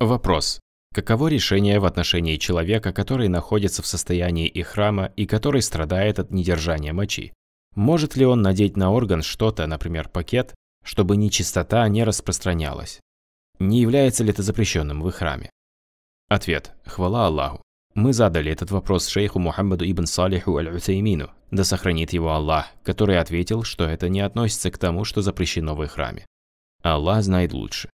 Вопрос. Каково решение в отношении человека, который находится в состоянии ихрама и который страдает от недержания мочи? Может ли он надеть на орган что-то, например, пакет, чтобы нечистота не распространялась? Не является ли это запрещенным в ихраме? Ответ. Хвала Аллаху. Мы задали этот вопрос шейху Мухаммаду ибн Салиху аль-Утаймину, да сохранит его Аллах, который ответил, что это не относится к тому, что запрещено в ихраме. Аллах знает лучше.